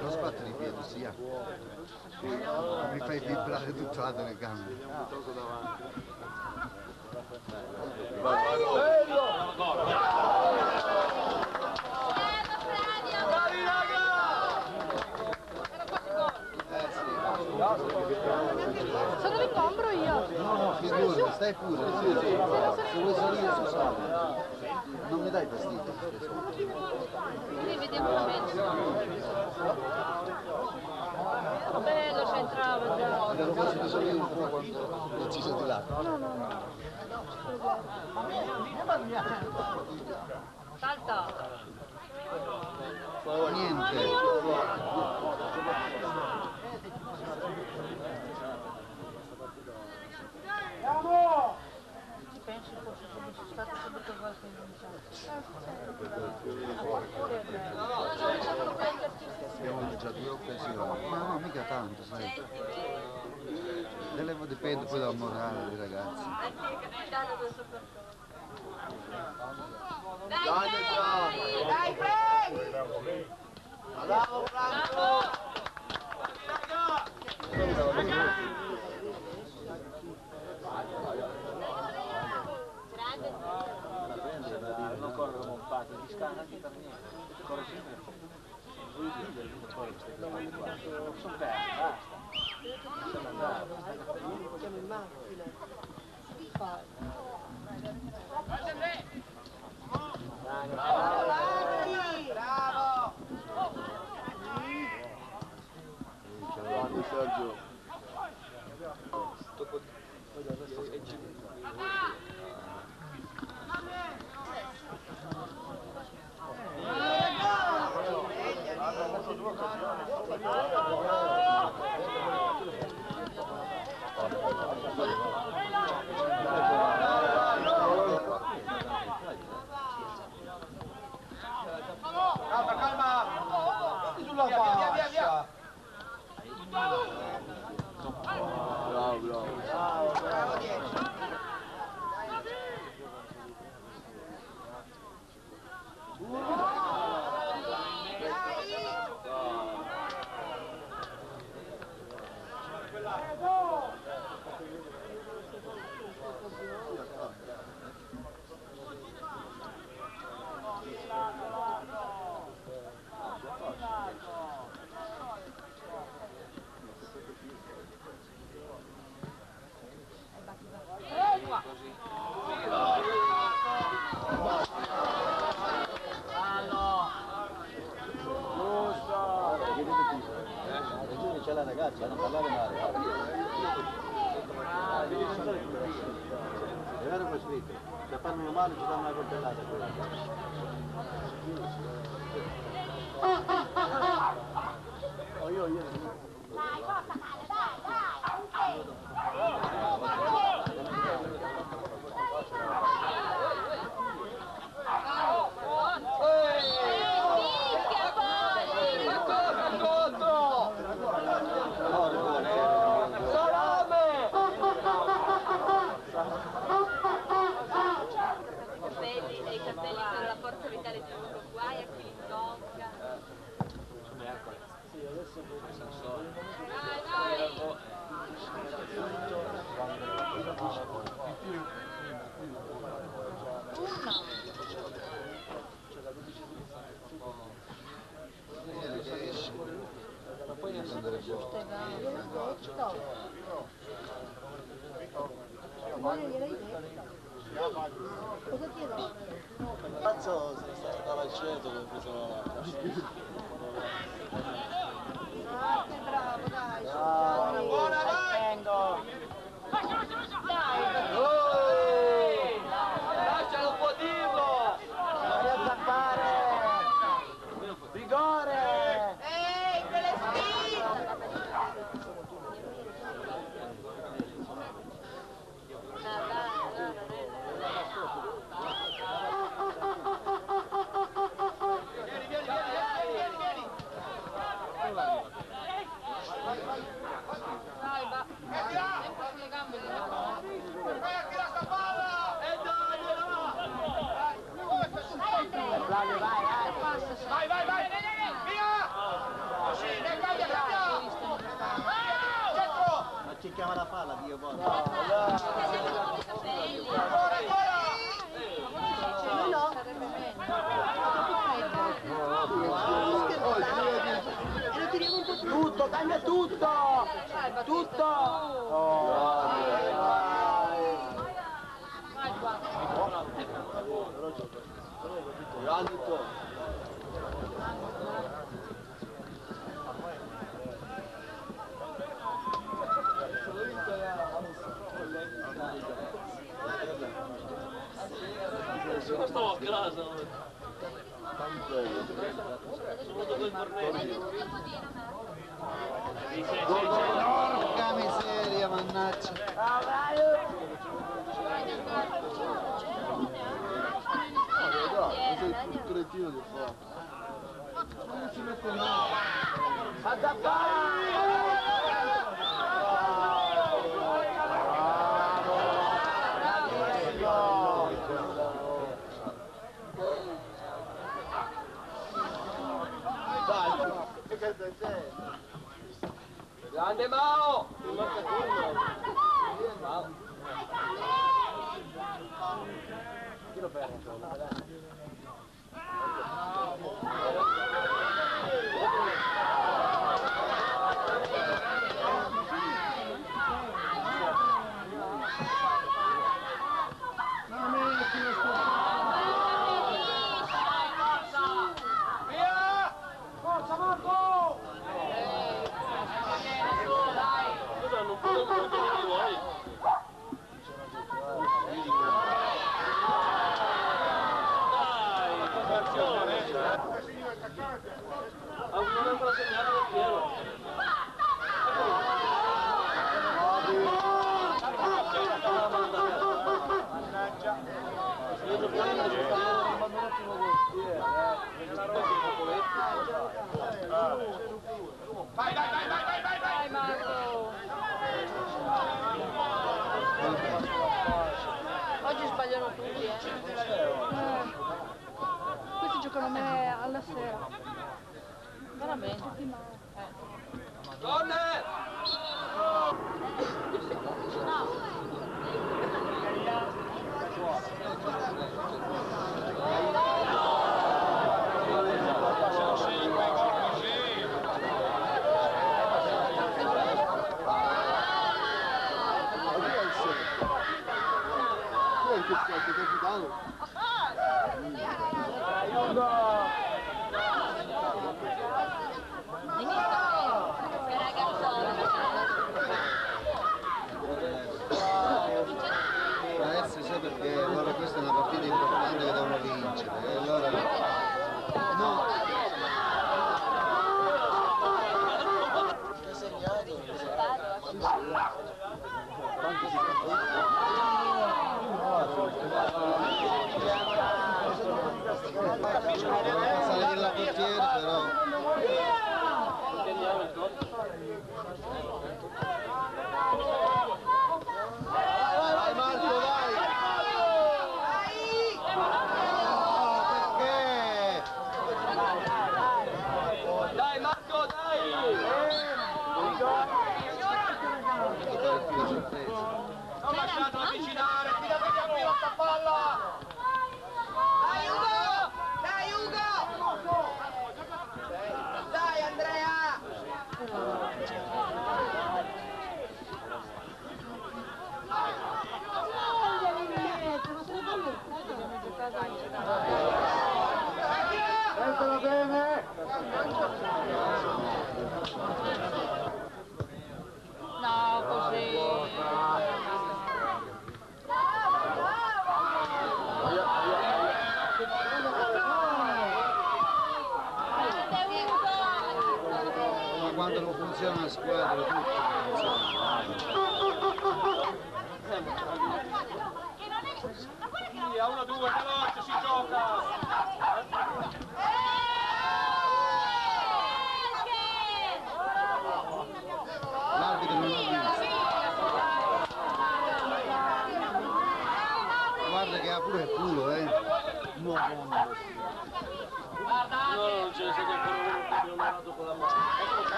Lo sbatto di piede, sia. Mi fai vibrare tutta la telecamera. Sono l'ingombro io. No, no, figurati, stai pure. Sì, sì. Se vuoi salire su sali. Non mi dai fastidio. Qui vediamo la mezza. Bello, c'entrava già. Lo faccio salire un po' quando ci senti là. Salta. Niente. Delle dipende poi dalla morale dei ragazzi. Dai, हमारे जुदा मैं बोलते हैं Cazzo, sono stato dalla aceto che ho preso. la pala pala Dio. Tutto, cambia tutto! Tutto! Oh, vai, casa. Sono dopo il torneo. Porca miseria, mannaggia. Tutto il tiro che fa. Si mette male. Attaccare! 烂的毛！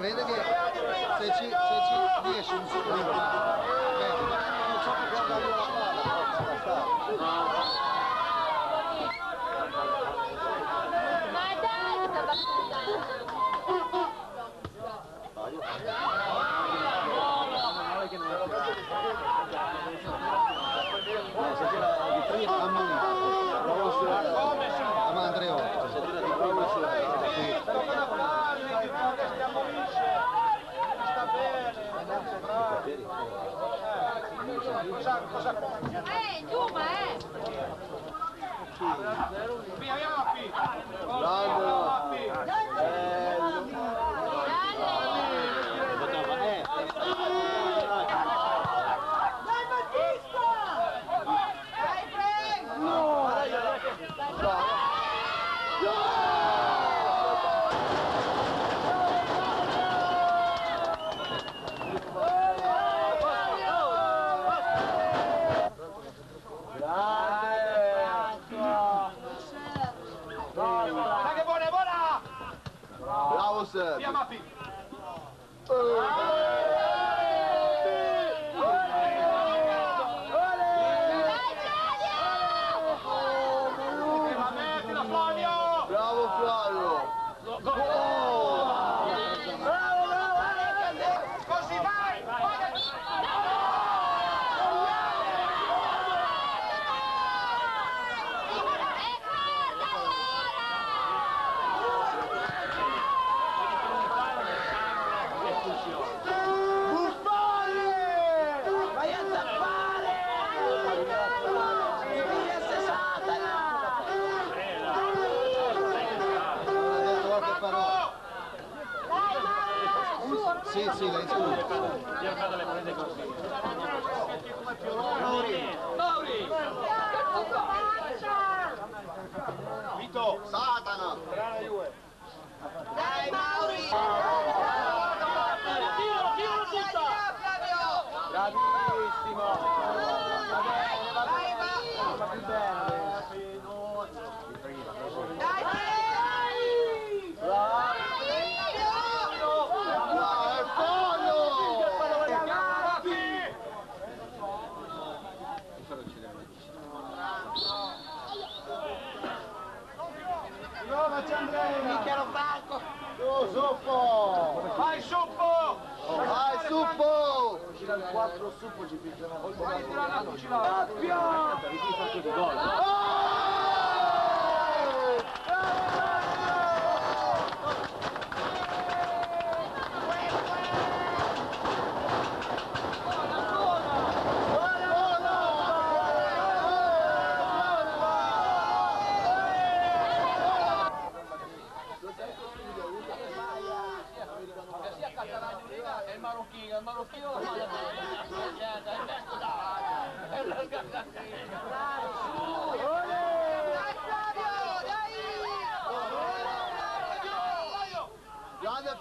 Ma vede che se ci, se ci riesce un secondo, vedi, non so che quando arriva la palla, Ma dai, sta battuta! Ah, ma Andreotti. Eh, giù, ma eh! Dai che buona, buona! Bravo Sergio. Via Mappi! Ma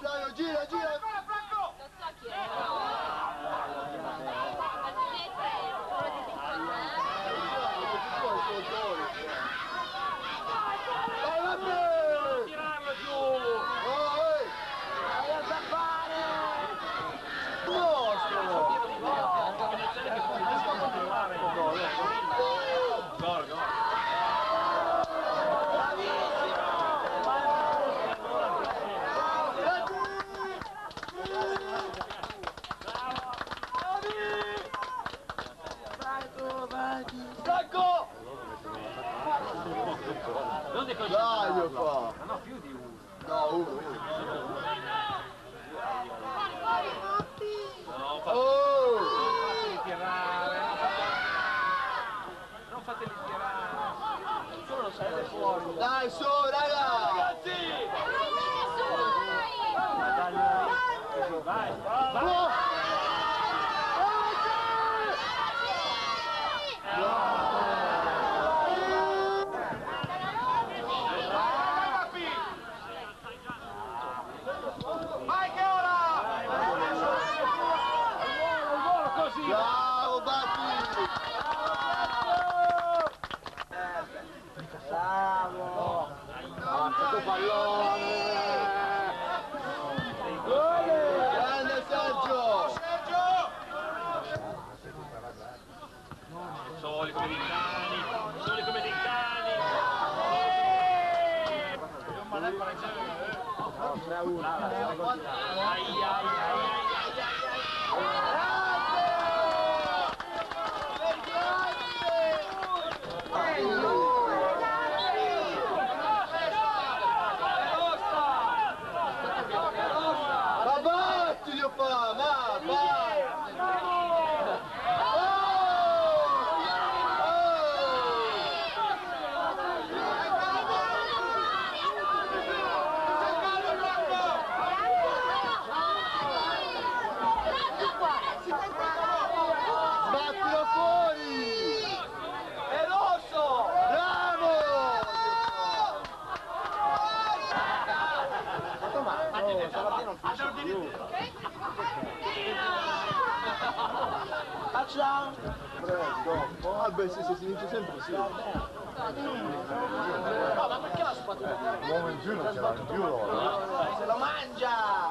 لا يجيل أجيل Franco! Dai, io fa. No, più di uno. No, uno. Oh! Non fateli tirare! Solo lo serve fuori! Dai, su, 3 a 1. beh sì, se si vince sempre sì. No, ma perché la spatola? Eh, l'uomo in giù non ce l'ha più, giù, Se la mangia!